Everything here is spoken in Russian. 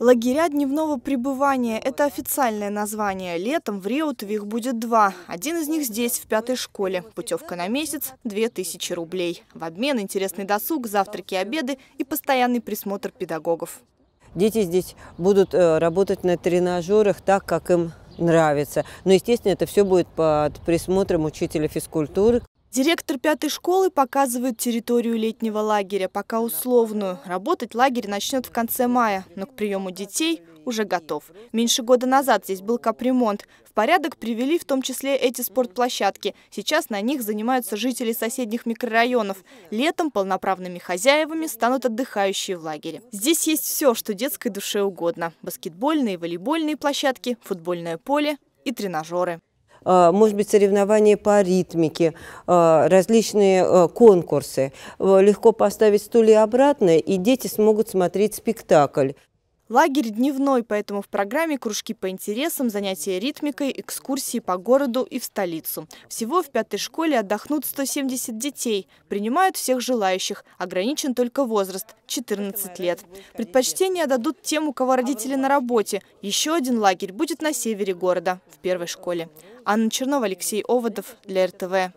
Лагеря дневного пребывания – это официальное название. Летом в Реутове их будет два. Один из них здесь, в пятой школе. Путевка на месяц – 2000 рублей. В обмен интересный досуг, завтраки, обеды и постоянный присмотр педагогов. Дети здесь будут э, работать на тренажерах так, как им нравится. Но, естественно, это все будет под присмотром учителя физкультуры. Директор пятой школы показывает территорию летнего лагеря, пока условную. Работать лагерь начнет в конце мая, но к приему детей уже готов. Меньше года назад здесь был капремонт. В порядок привели в том числе эти спортплощадки. Сейчас на них занимаются жители соседних микрорайонов. Летом полноправными хозяевами станут отдыхающие в лагере. Здесь есть все, что детской душе угодно. Баскетбольные, волейбольные площадки, футбольное поле и тренажеры. А, может быть, соревнования по ритмике, а, различные а, конкурсы. Легко поставить стулья обратно, и дети смогут смотреть спектакль. Лагерь дневной, поэтому в программе кружки по интересам, занятия ритмикой, экскурсии по городу и в столицу. Всего в пятой школе отдохнут 170 детей. Принимают всех желающих. Ограничен только возраст – 14 лет. Предпочтение дадут тем, у кого родители на работе. Еще один лагерь будет на севере города, в первой школе. Анна Чернова, Алексей Оводов для РТВ.